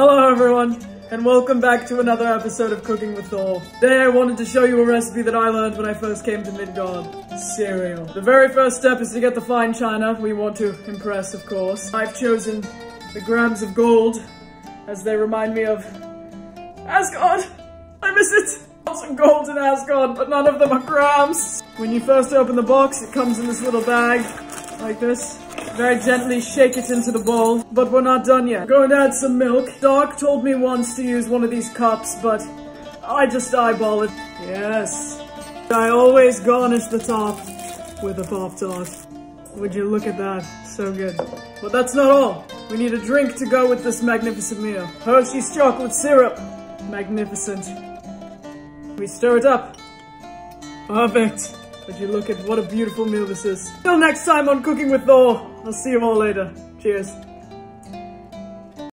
Hello everyone, and welcome back to another episode of Cooking with Thor. Today I wanted to show you a recipe that I learned when I first came to Midgard. Cereal. The very first step is to get the fine china. We want to impress, of course. I've chosen the Grahams of gold, as they remind me of Asgard. I miss it. Of gold in Asgard, but none of them are Grahams. When you first open the box, it comes in this little bag, like this. Very gently shake it into the bowl, but we're not done yet. Going to add some milk. Doc told me once to use one of these cups, but I just eyeball it. Yes. I always garnish the top with a Pop-Tart. Would you look at that? So good. But that's not all. We need a drink to go with this magnificent meal. Hershey's chocolate syrup. Magnificent. We stir it up. Perfect. Would you look at what a beautiful meal this is. Till next time on Cooking with Thor. I'll see you all later. Cheers.